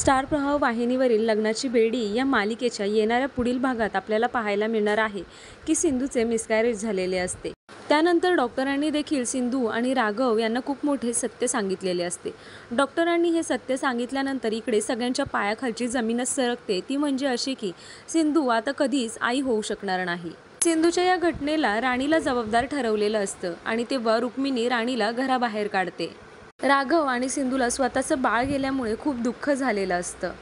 Star प्रवाह वाहिनीवरील लग्नाची बेडी या मालिकेच्या येणाऱ्या पुढील भागात आपल्याला पाहायला मिळणार आहे की सिंधूचे मिसकॅरेज झालेले असते. त्यानंतर डॉक्टरांनी देखील सिंधू आणि राघव यांना खूप मोठे सत्य सांगितलेले असते. डॉक्टरांनी हे सत्य सांगितल्यानंतर इकडे सगळ्यांच्या पायाखालची जमीनच सरकते. ती म्हणजे अशी की सिंधू आता कधीच आई होऊ शकणार नाही. सिंधूच्या या घटनेला राणीला जबाबदार ठरवलेलं असतं आणि तेव्हा रुक्मिणी राणीला घराबाहेर काढते. राघव आणि सिंधूला स्वतःचं बाळ गेल्यामुळे खूप दुःख झालेलं असतं.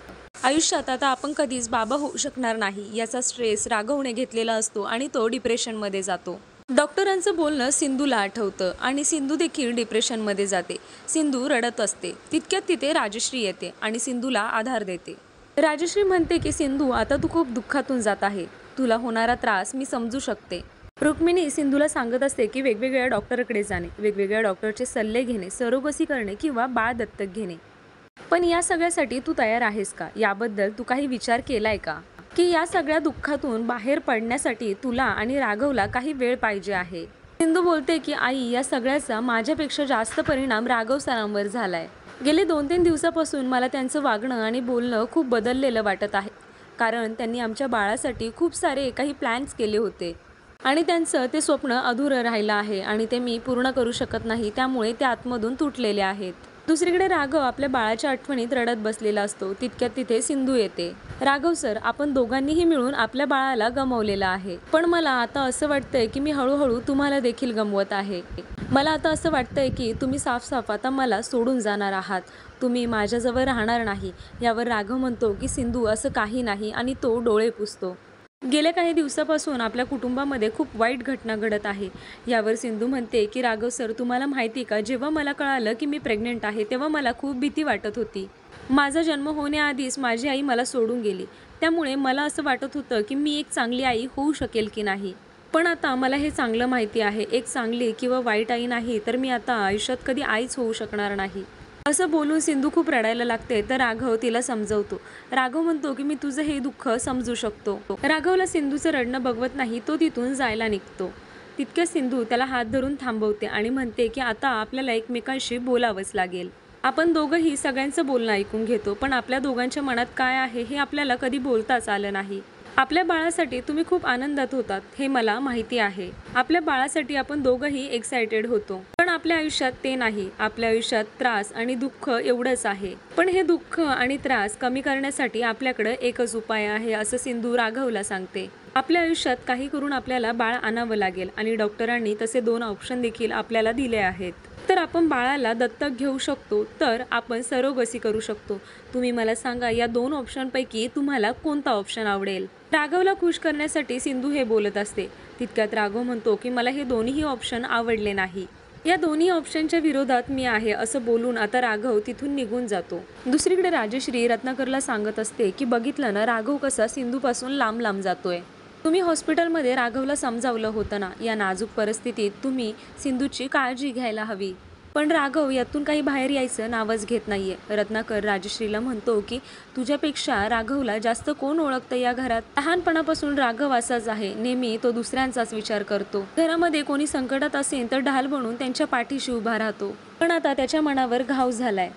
आयुष्यात आता आपण कधीच बाबा होऊ शकणार नाही याचा स्ट्रेस राघवने घेतलेला असतो आणि तो डिप्रेशनमध्ये जातो. डॉक्टरांचं बोलणं सिंधूला आठवतं आणि सिंधू देखील डिप्रेशनमध्ये जाते. सिंधू रडत असते. तितक्यात तिथे राजश्री येते आणि सिंधूला आधार देते. राजश्री म्हणते की सिंधू आता तू खूप दुःखातून जात आहे. तुला होणारा त्रास मी समजू शकते. रुक्मिणी सिंधूला सांगत असते की वेगवेगळ्या डॉक्टरकडे जाणे वेगवेगळ्या डॉक्टरचे सल्ले घेणे सरोगसी करणे किंवा बाळ दत्तक घेणे. पण या सगळ्यासाठी तू तयार आहेस का? याबद्दल तू काही विचार केलाय का? की या सगळ्या दुःखातून बाहेर पडण्यासाठी तुला आणि राघवला काही वेळ पाहिजे आहे? सिंधू बोलते की आई या सगळ्याचा माझ्यापेक्षा जास्त परिणाम राघव सरांवर झालाय. गेले दोन तीन दिवसापासून मला त्यांचं वागणं आणि बोलणं खूप बदललेलं वाटत आहे. कारण त्यांनी आमच्या बाळासाठी खूप सारे काही प्लॅन्स केले होते. आणि त्यांचं ते स्वप्न अधुरं राहिलं आहे आणि ते मी पूर्ण करू शकत नाही त्यामुळे ते आतमधून तुटलेले आहेत. दुसरीकडे राघव आपल्या बाळाच्या आठवणीत रडत बसलेला असतो तितक्यात तिथे सिंधू येते. राघव सर आपण दोघांनीही मिळून आपल्या बाळाला गमावलेलं आहे. पण मला आता असं वाटतंय की मी हळूहळू तुम्हाला देखील गमवत आहे. मला आता असं वाटतंय की तुम्ही साफसाफ आता मला सोडून जाणार आहात. तुम्ही माझ्याजवळ राहणार नाही. यावर राघव म्हणतो की सिंधू असं काही नाही आणि तो डोळे पुसतो. गेल्या काही दिवसापासून आपल्या कुटुंबामध्ये खूप वाईट घटना घडत आहे. यावर सिंधू म्हणते की राघव सर तुम्हाला माहिती का? जेव्हा मला कळालं की मी प्रेग्नेंट आहे तेव्हा मला खूप भीती वाटत होती. माझा जन्म होण्याआधीच माझी आई मला सोडून गेली. त्यामुळे मला असं वाटत होतं की मी एक चांगली आई होऊ शकेल की नाही. पण आता मला हे चांगलं माहिती आहे. एक चांगली किंवा वाईट आई नाही तर मी आता आयुष्यात कधी आईच होऊ शकणार नाही. असं बोलून सिंधू खूप रडायला लागते तर राघव तिला समजवतो. राघव म्हणतो की मी तुझं हे दुःख समजू शकतो. राघवला सिंधूचं रडणं बघवत नाही तो तिथून जायला निघतो. तितक्या सिंधू त्याला हात धरून थांबवते आणि म्हणते की आता आपल्याला एकमेकांशी बोलावंच लागेल. आपण दोघंही सगळ्यांचं बोलणं ऐकून घेतो पण आपल्या दोघांच्या मनात काय आहे हे आपल्याला कधी बोलताच आलं नाही. आपल्या बाळासाठी तुम्ही खूप आनंदात होतात हे मला माहिती आहे. आपल्या बाळासाठी आपण दोघंही एक्सायटेड होतो. आपल्या आयुष्यात ते नाही. आपल्या आयुष्यात त्रास आणि दुःख एवढंच आहे. पण हे दुःख आणि त्रास कमी करण्यासाठी आपल्याकडे एकच उपाय आहे असं सिंधू राघवला सांगते. आपल्या आयुष्यात काही करून आपल्याला बाळ आणावं लागेल आणि डॉक्टरांनी तसे दोन ऑप्शन देखील आपल्याला दिले आहेत. तर आपण बाळाला दत्तक घेऊ शकतो तर आपण सरोगसी करू शकतो. तुम्ही मला सांगा या दोन ऑप्शनपैकी तुम्हाला कोणता ऑप्शन आवडेल? राघवला खुश करण्यासाठी सिंधू हे बोलत असते. तितक्यात राघव म्हणतो की मला हे दोन्हीही ऑप्शन आवडले नाही. या दोन्ही ऑप्शनच्या विरोधात मी आहे असं बोलून आता राघव तिथून निघून जातो. दुसरीकडे राजश्री रत्नाकरला सांगत असते की बघितलं ना राघव कसा सिंधूपासून लांब लांब जातोय. तुम्ही हॉस्पिटलमध्ये राघवला समजावलं होतं ना या नाजूक परिस्थितीत तुम्ही सिंधूची काळजी घ्यायला हवी. पण राघव यातून काही बाहेर यायचं नावच घेत नाहीये. रत्नाकर राजश्रीला म्हणतो की तुझ्यापेक्षा राघवला जास्त कोण ओळखतं या घरात? लहानपणापासून राघव असाच आहे. नेहमी तो दुसऱ्यांचाच विचार करतो. घरामध्ये कोणी संकटात असेल तर ढाल बनून त्यांच्या पाठीशी उभा राहतो. पण आता त्याच्या मनावर घाव झालाय.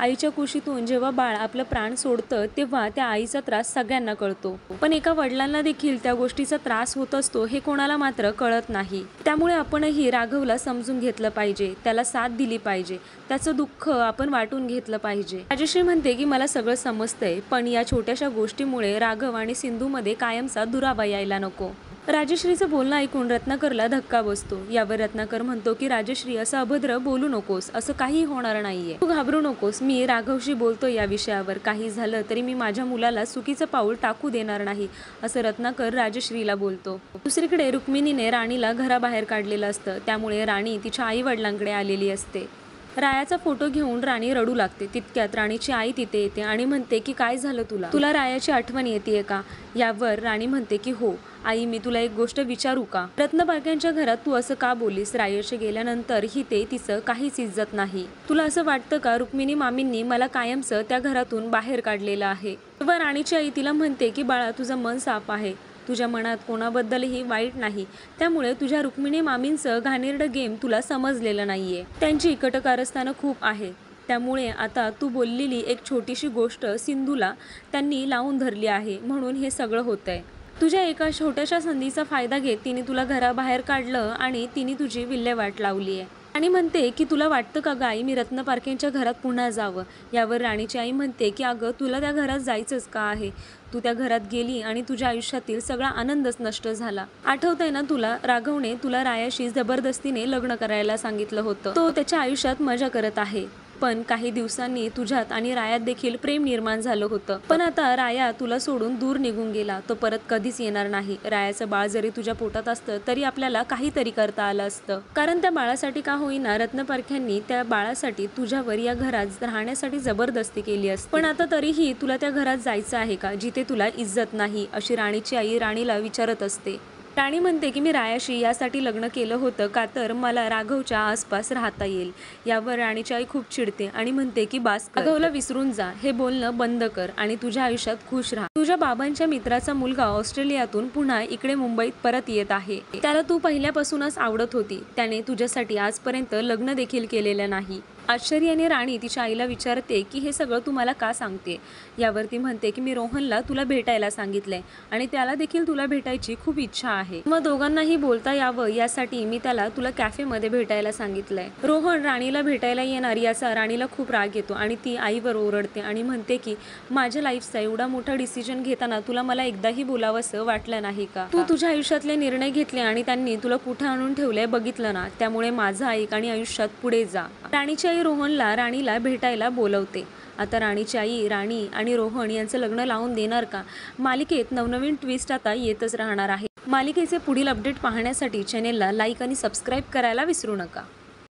आईच्या कुशीतून जेव्हा बाळ आपलं प्राण सोडतं तेव्हा त्या आईचा त्रास सगळ्यांना कळतो. पण एका वडिलांना देखील त्या गोष्टीचा त्रास होत असतो हे कोणाला मात्र कळत नाही. त्यामुळे आपणही राघवला समजून घेतलं पाहिजे त्याला साथ दिली पाहिजे त्याचं दुःख आपण वाटून घेतलं पाहिजे. राजश्री म्हणते की मला सगळं समजतंय पण या छोट्याशा गोष्टीमुळे राघव आणि सिंधूमध्ये कायमचा दुरावा यायला नको. राजश्रीचं बोलणं ऐकून रत्नाकरला धक्का बसतो. यावर रत्नाकर म्हणतो की राजश्री असं अभद्र बोलू नकोस. असं काही होणार नाहीये. तू घाबरू नकोस. मी राघवशी बोलतो या विषयावर. काही झालं तरी मी माझ्या मुलाला चुकीचं पाऊल टाकू देणार नाही असं रत्नाकर राजश्रीला बोलतो. दुसरीकडे रुक्मिणीने राणीला घराबाहेर काढलेलं असतं. त्यामुळे राणी तिच्या आई वडिलांकडे आलेली असते. रायाचा फोटो घेऊन राणी रडू लागते. तितक्यात राणीची आई तिथे येते आणि म्हणते की काय झालं तुला? तुला रायाची आठवण येते का? यावर राणी म्हणते की हो. आई मी तुला एक गोष्ट विचारू का? रत्नबाग्यांच्या घरात तू असं का बोलीस? रायचे गेल्यानंतर ही ते तिचं काहीच इज्जत नाही. तुला असं वाटतं का रुक्मिणी मामींनी मला कायमचं त्या घरातून बाहेर काढलेलं आहे? व राणीची आई तिला म्हणते की बाळा तुझं मन साफ आहे. तुझ्या मनात कोणाबद्दलही वाईट नाही. त्यामुळे तुझ्या रुक्मिणी मामींचं घाणेरडं गेम तुला समजलेलं नाहीये. त्यांची कटकारस्थानं खूप आहे. त्यामुळे आता तू बोललेली एक छोटीशी गोष्ट सिंधूला त्यांनी लावून धरली आहे म्हणून हे सगळं होतंय. तुझ्या एका छोट्याशा संधीचा फायदा घेत तिने तुला घराबाहेर काढलं आणि तिने तुझी विल्हेवाट लावली आहे आणि म्हणते की तुला वाटतं का गाई मी रत्न पारखेंच्या घरात पुन्हा जावं? यावर राणीची आई म्हणते की अगं तुला त्या घरात जायचंच का आहे? तू त्या घरात गेली आणि तुझ्या आयुष्यातील सगळा आनंदच नष्ट झाला. आठवतंय ना तुला राघवने तुला रायाशी जबरदस्तीने लग्न करायला सांगितलं होतं. तो त्याच्या आयुष्यात मजा करत आहे. पण काही दिवसांनी तुझ्यात आणि रायात देखील प्रेम निर्माण झालं होतं. पण आता राया तुला सोडून दूर निघून गेला. तो परत कधीच येणार नाही. रायाचं बाळ जरी तुझ्या पोटात असतं तरी आपल्याला काहीतरी करता आलं असतं. कारण त्या बाळासाठी का होईना रत्नपारख्यांनी त्या बाळासाठी तुझ्यावर या घरात राहण्यासाठी जबरदस्ती केली असते. पण आता तरीही तुला त्या घरात जायचं आहे का जिथे तुला इज्जत नाही अशी राणीची आई राणीला विचारत असते. राणी म्हणते की मी रायाशी यासाठी लग्न केलं होतं का तर मला राघवच्या आसपास राहता येईल. यावर राणीची आई खूप चिडते आणि म्हणते की बास. राघवला विसरून जा. हे बोलणं बंद कर आणि तुझ्या आयुष्यात खुश राहा. तुझ्या बाबांच्या मित्राचा मुलगा ऑस्ट्रेलियातून पुन्हा इकडे मुंबईत परत येत आहे. त्याला तू पहिल्यापासूनच आवडत होती. त्याने तुझ्यासाठी आजपर्यंत लग्न देखील केलेलं नाही. आश्चर्याने राणी तिच्या आईला विचारते की हे सगळं तू मला का सांगते? यावर ती म्हणते की मी रोहनला तुला भेटायला सांगितलंय आणि त्याला देखील तुला भेटायची खूप इच्छा आहे. मग दोघांनाही बोलता यावं यासाठी मी त्याला तुला कॅफेमध्ये भेटायला सांगितलंय. रोहन राणीला भेटायला येणार याचा राणीला खूप राग येतो आणि ती आईवर ओरडते आणि म्हणते की माझ्या लाईफचा एवढा मोठा डिसिजन घेताना तुला मला एकदाही बोलावंसं वाटलं नाही का? तू तुझ्या आयुष्यातले निर्णय घेतले आणि त्यांनी तुला कुठे आणून ठेवलंय बघितलं ना? त्यामुळे माझं ऐक आणि आयुष्यात पुढे जा. राणीची आई रोहनला राणीला भेटायला बोलवते. आता राणीची आई राणी आणि रोहन यांचं लग्न लावून देणार का? मालिकेत नवनवीन ट्विस्ट आता येतच राहणार आहे. मालिकेचे पुढील अपडेट पाहण्यासाठी चॅनेलला लाईक आणि सबस्क्राईब करायला विसरू नका.